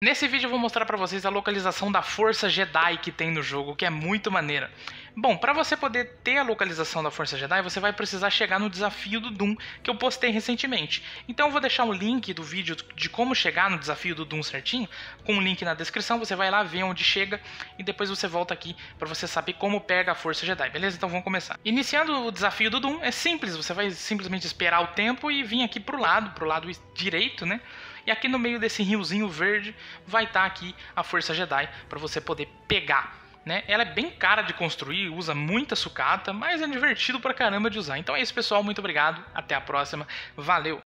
Nesse vídeo eu vou mostrar para vocês a localização da Força Jedi que tem no jogo, que é muito maneira. Bom, para você poder ter a localização da Força Jedi, você vai precisar chegar no desafio do Doom, que eu postei recentemente. Então eu vou deixar o link do vídeo de como chegar no desafio do Doom certinho, com o link na descrição, você vai lá ver onde chega e depois você volta aqui para você saber como pega a Força Jedi, beleza? Então vamos começar. Iniciando o desafio do Doom, é simples, você vai simplesmente esperar o tempo e vir aqui pro lado, pro lado direito, né? E aqui no meio desse riozinho verde vai estar tá aqui a Força Jedi para você poder pegar. Né? Ela é bem cara de construir, usa muita sucata, mas é divertido pra caramba de usar. Então é isso, pessoal. Muito obrigado. Até a próxima. Valeu!